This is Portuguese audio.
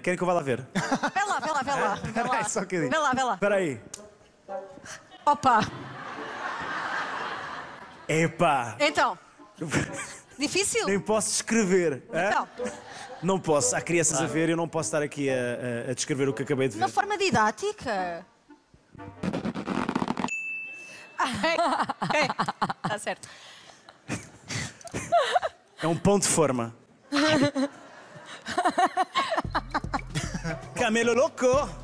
Querem que eu vá lá ver? Vê lá, vê lá, vê lá. Vê Espera lá, só um bocadinho. vê lá. Vê lá. Espera aí. Opa, Epá! então. Difícil? Nem posso descrever. hã? Então, Não posso. Há crianças a ver e eu não posso estar aqui a, a- a descrever o que acabei de de uma ver. forma didática. Está certo. É um pão de forma. Camelo Loco?